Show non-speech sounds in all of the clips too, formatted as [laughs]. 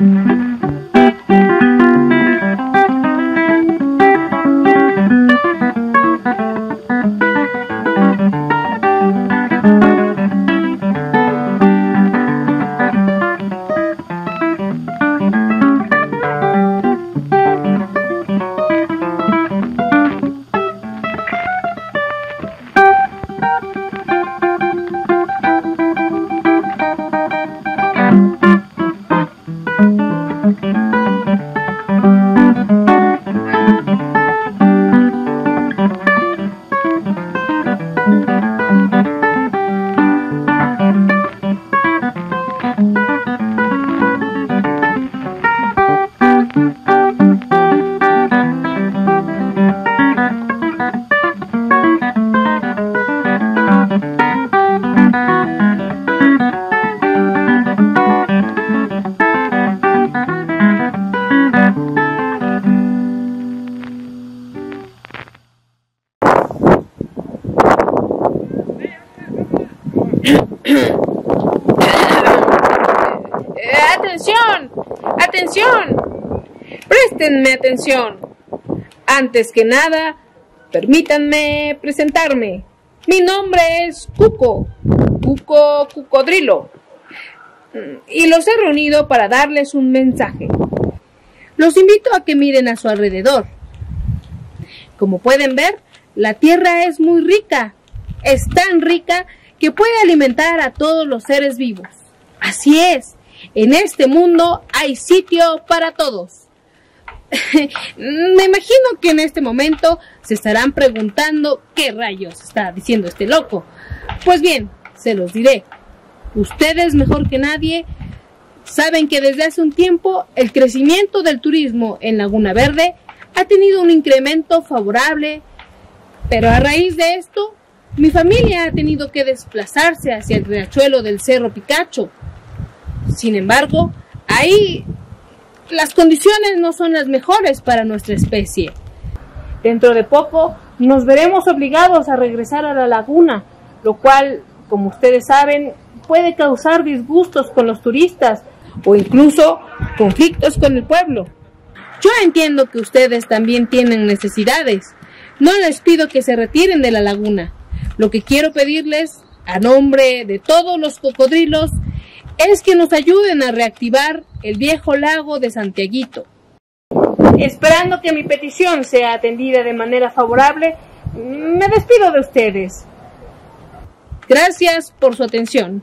Mm-hmm. ¡Atención! ¡Atención! Préstenme atención. Antes que nada, permítanme presentarme. Mi nombre es Cuco, Cuco Cucodrilo. Y los he reunido para darles un mensaje. Los invito a que miren a su alrededor. Como pueden ver, la tierra es muy rica. Es tan rica que puede alimentar a todos los seres vivos. Así es, en este mundo hay sitio para todos. [laughs] Me imagino que en este momento se estarán preguntando qué rayos está diciendo este loco. Pues bien, se los diré. Ustedes mejor que nadie saben que desde hace un tiempo el crecimiento del turismo en Laguna Verde ha tenido un incremento favorable, pero a raíz de esto, mi familia ha tenido que desplazarse hacia el riachuelo del Cerro Picacho. Sin embargo, ahí las condiciones no son las mejores para nuestra especie. Dentro de poco nos veremos obligados a regresar a la laguna, lo cual, como ustedes saben, puede causar disgustos con los turistas o incluso conflictos con el pueblo. Yo entiendo que ustedes también tienen necesidades. No les pido que se retiren de la laguna. Lo que quiero pedirles, a nombre de todos los cocodrilos, es que nos ayuden a reactivar el viejo lago de Santiaguito. Esperando que mi petición sea atendida de manera favorable, me despido de ustedes. Gracias por su atención.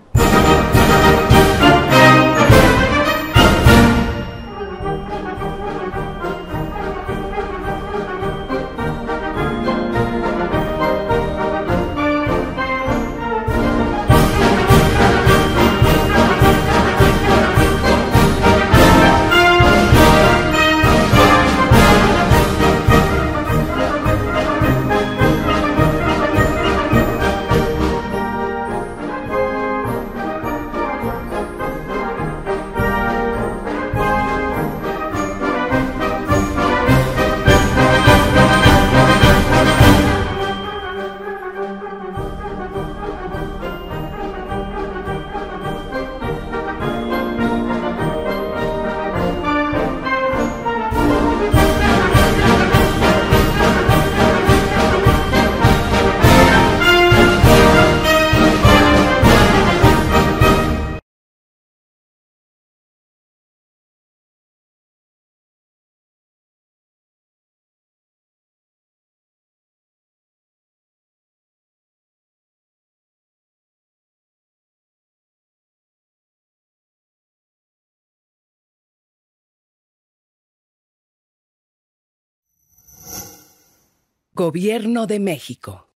Gobierno de México.